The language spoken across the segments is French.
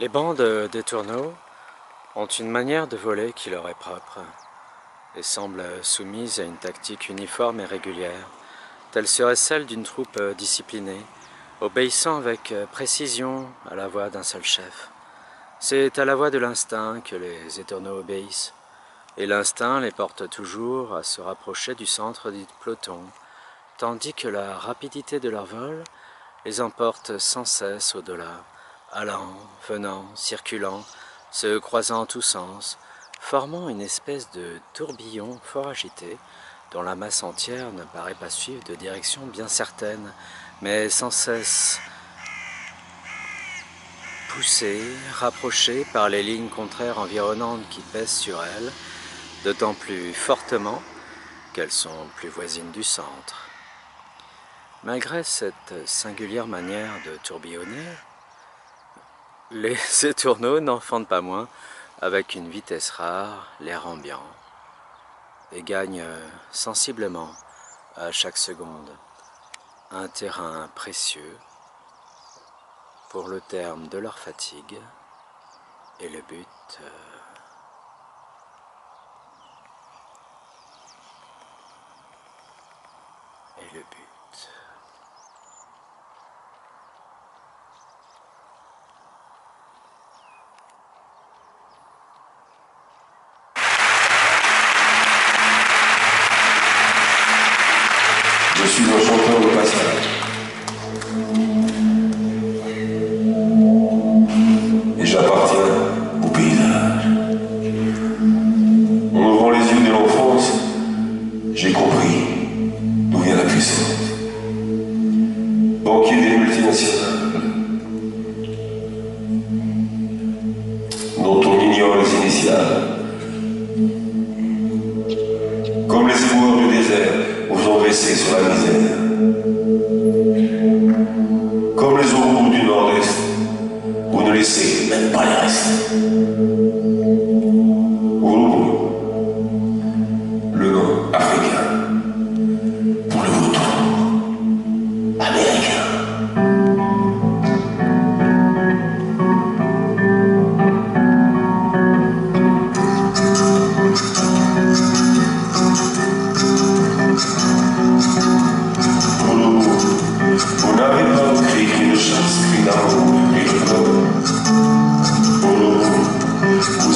Les bandes des tourneaux ont une manière de voler qui leur est propre et semblent soumises à une tactique uniforme et régulière, telle serait celle d'une troupe disciplinée, obéissant avec précision à la voix d'un seul chef. C'est à la voix de l'instinct que les étourneaux obéissent, et l'instinct les porte toujours à se rapprocher du centre du peloton, tandis que la rapidité de leur vol les emporte sans cesse au-delà allant, venant, circulant, se croisant en tous sens, formant une espèce de tourbillon fort agité, dont la masse entière ne paraît pas suivre de direction bien certaine, mais sans cesse poussée, rapprochée par les lignes contraires environnantes qui pèsent sur elle, d'autant plus fortement qu'elles sont plus voisines du centre. Malgré cette singulière manière de tourbillonner, les étourneaux n'en fendent pas moins, avec une vitesse rare, l'air ambiant, et gagnent sensiblement à chaque seconde un terrain précieux pour le terme de leur fatigue et le but euh, et le but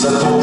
a tua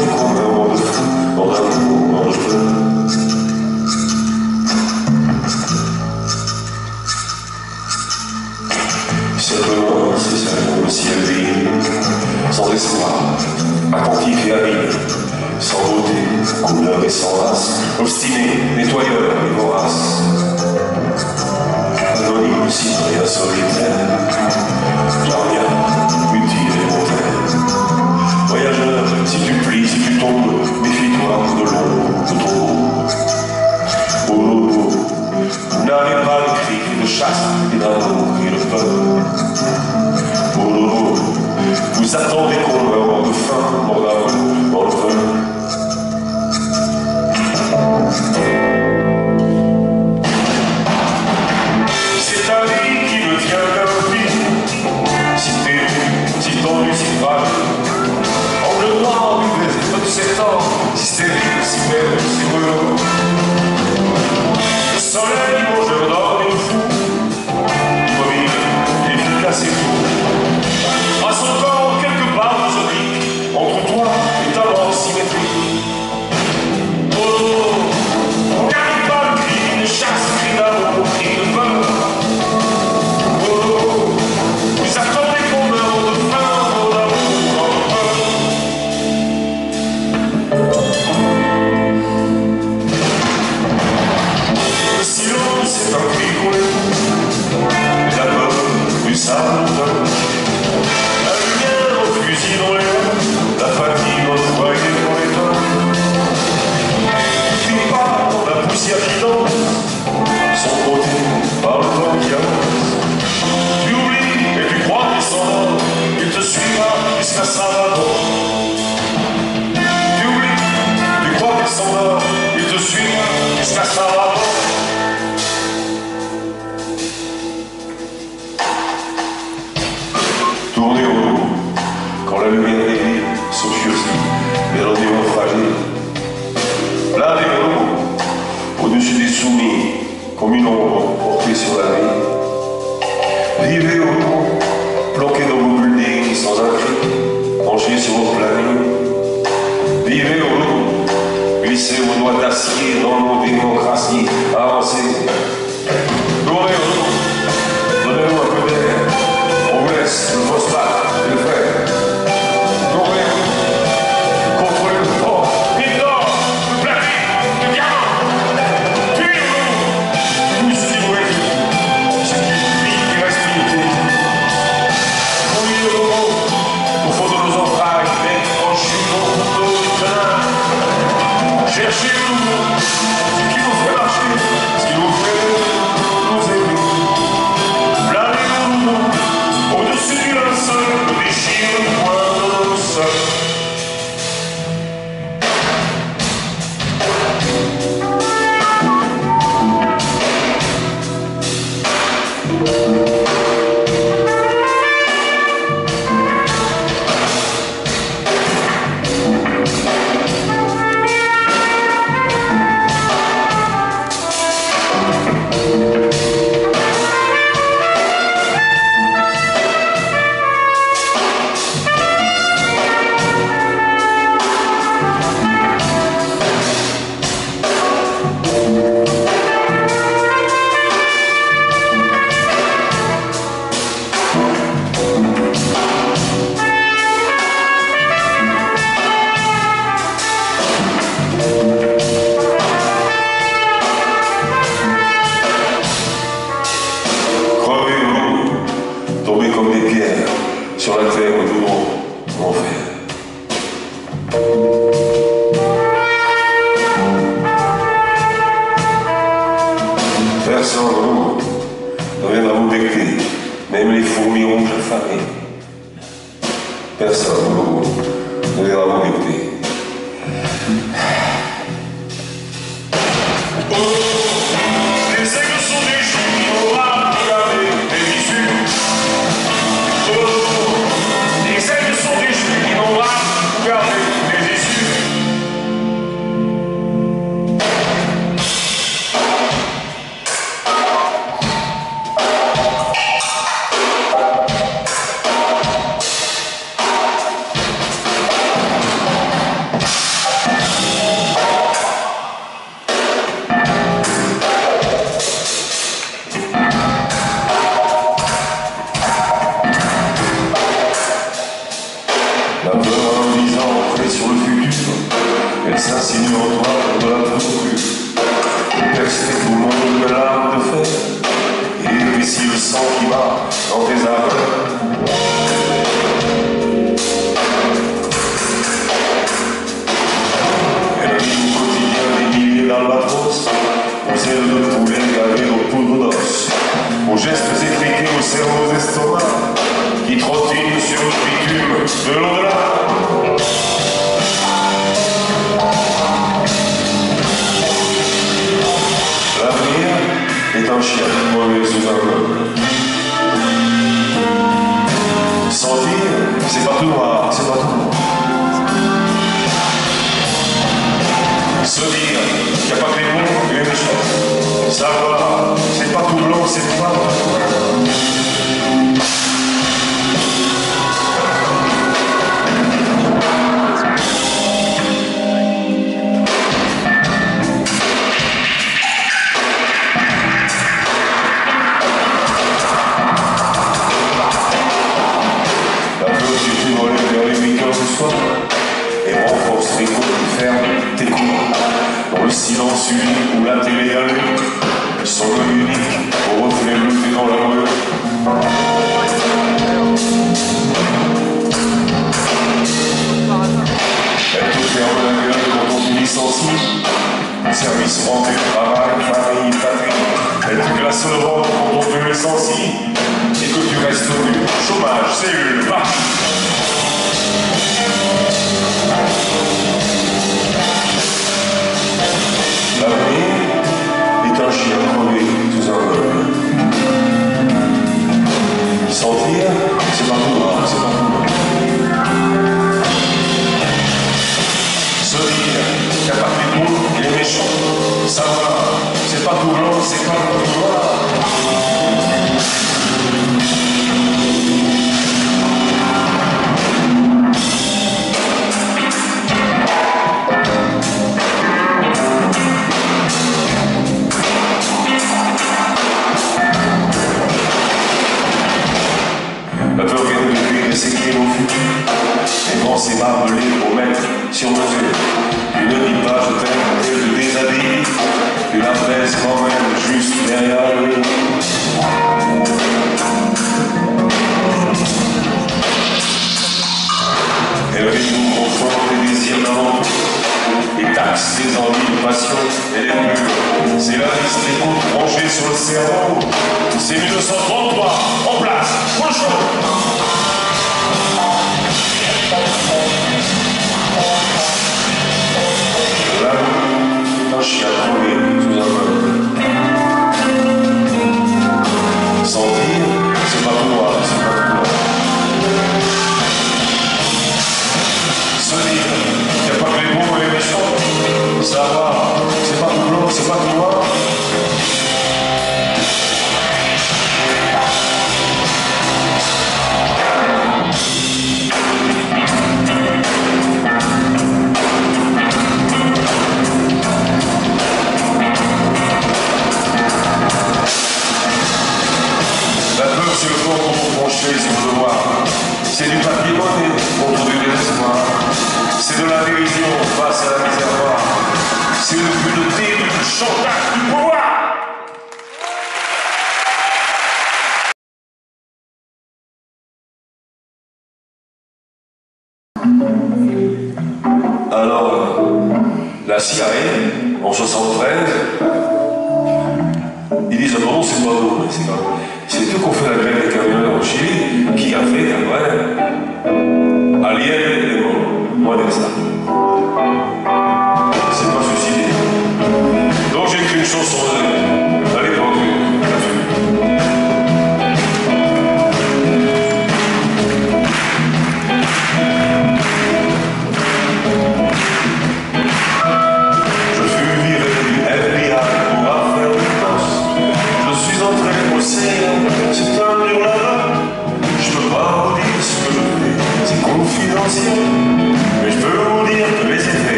sur la terre au jour passer de poulet lavé autour nos os, aux gestes étriqués aux cerveaux estomacs, qui trottinent sur nos bitume de l'au-delà. L'avenir est un chien mauvais sous un meuble. Sentir, c'est pas tout noir, c'est pas tout noir. Ça va, c'est pas tout blanc, c'est pas tout blanc. service rendu, travail, famille, patrie, être glace au pour tomber les sensi, et que tu restes au nu, chômage, cellule, parti.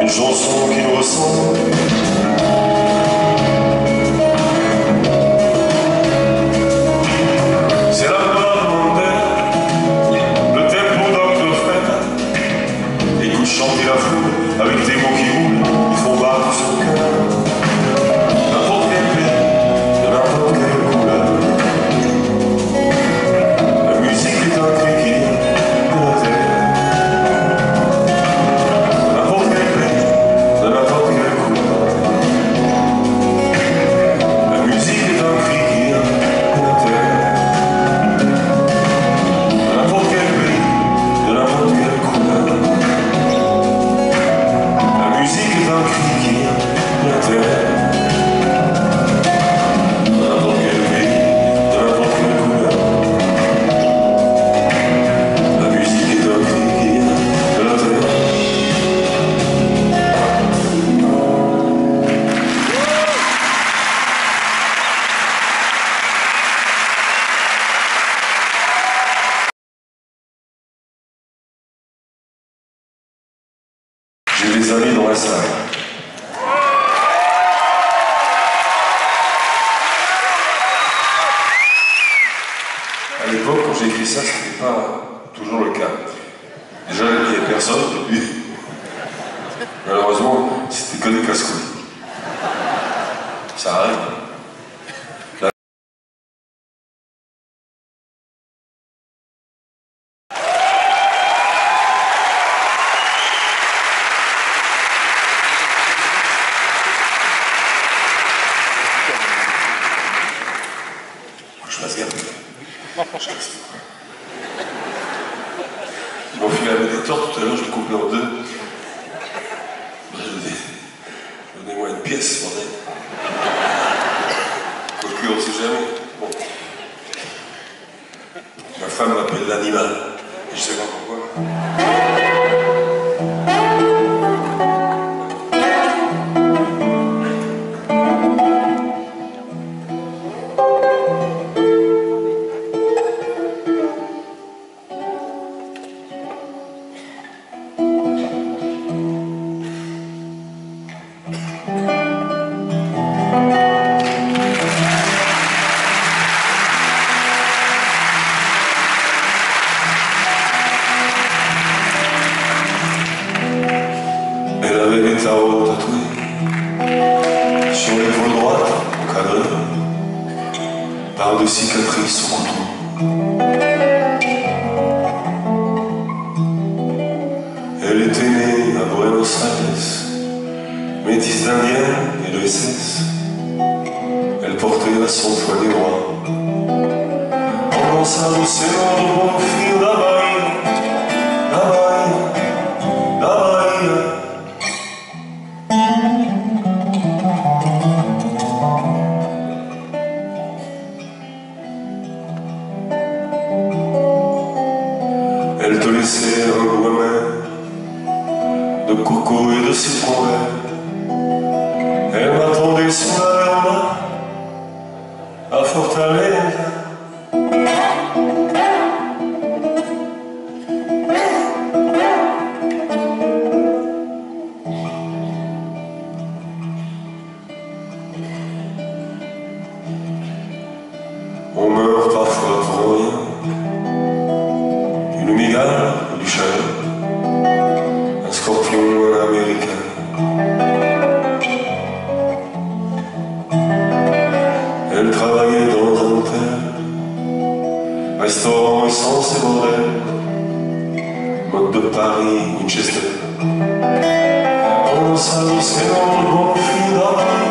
une chanson qui nous ressemble. à l'époque, quand j'ai écrit ça, c'était pas toujours le cas. Déjà, il n'y avait personne, et puis, malheureusement, c'était que des casse-couilles. Ça arrive. sur l'épaule droite, au canon, par de cicatrices au couteau. Elle était née à Buenos Aires, métisse d'indienne et de SS. Elle portait à son poignet droit, pendant sa douceur de от Пари и Честър. По-сладост е любов и дава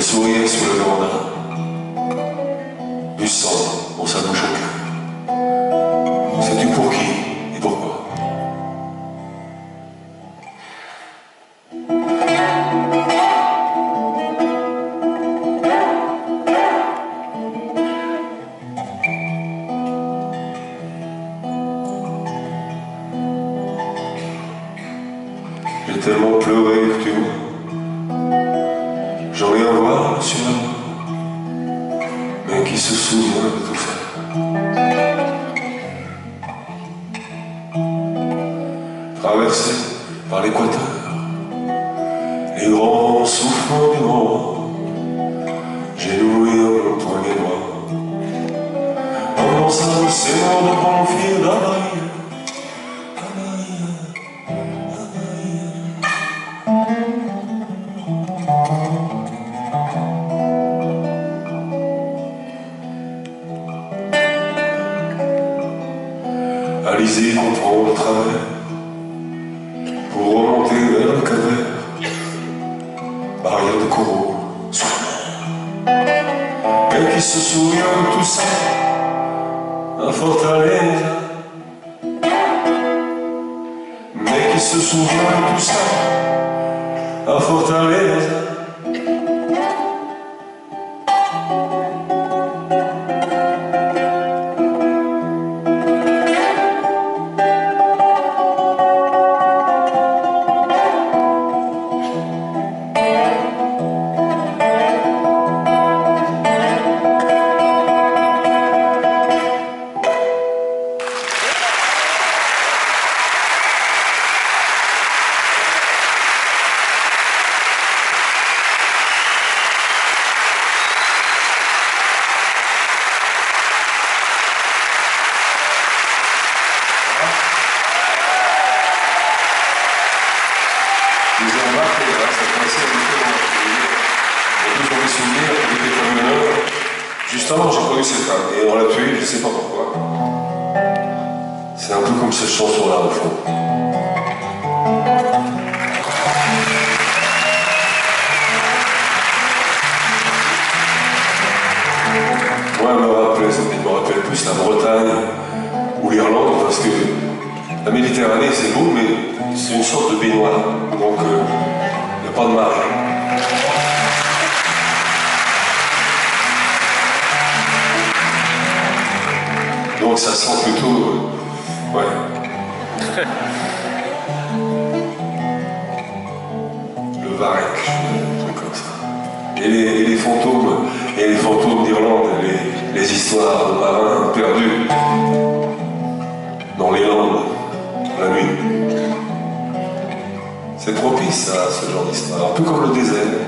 Sou eu, persuje swoją drogę. la fortaleza. Mais qui se souvient de tout ça La fortaleza. que ça sent plutôt. Euh, ouais. le varec, un truc comme ça. Et les, fantômes, et les fantômes d'Irlande, les, les, histoires de marins perdus dans les landes, la nuit. C'est propice à ce genre d'histoire, un peu comme le désert.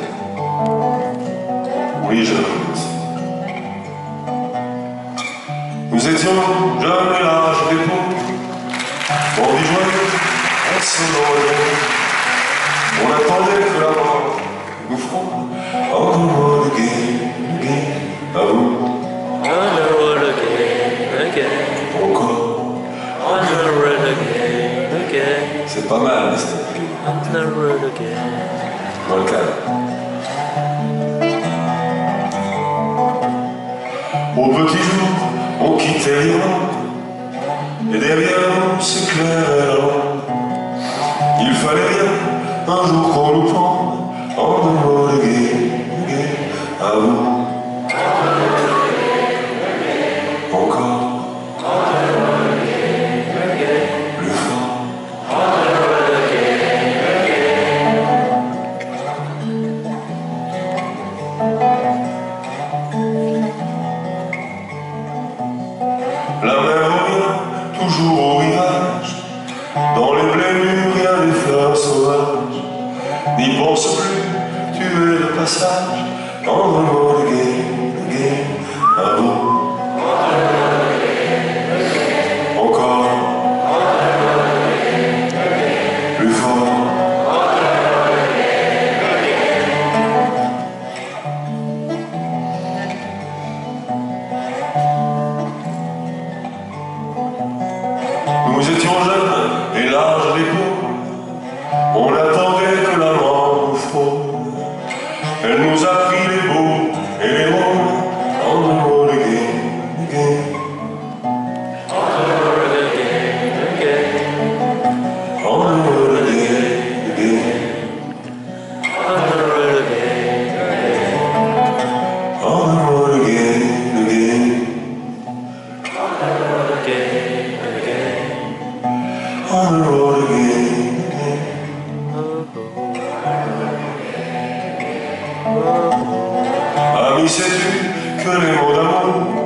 sais-tu que les mots d'amour.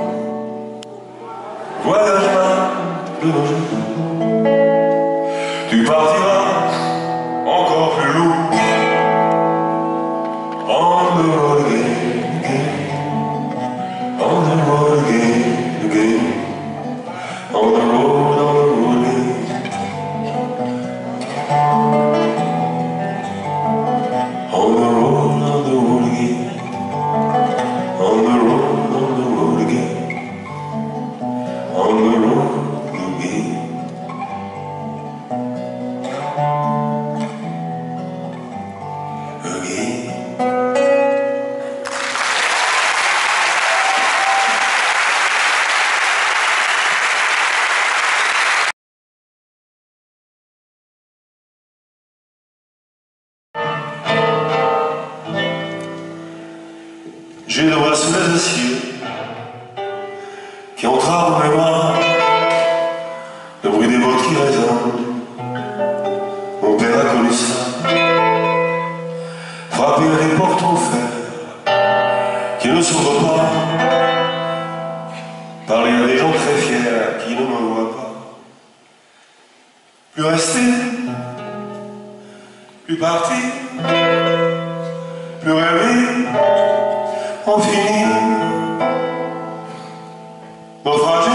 Voyagent de nos jours. plus partir, plus rêver, on finit naufragé,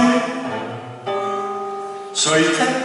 solitaire.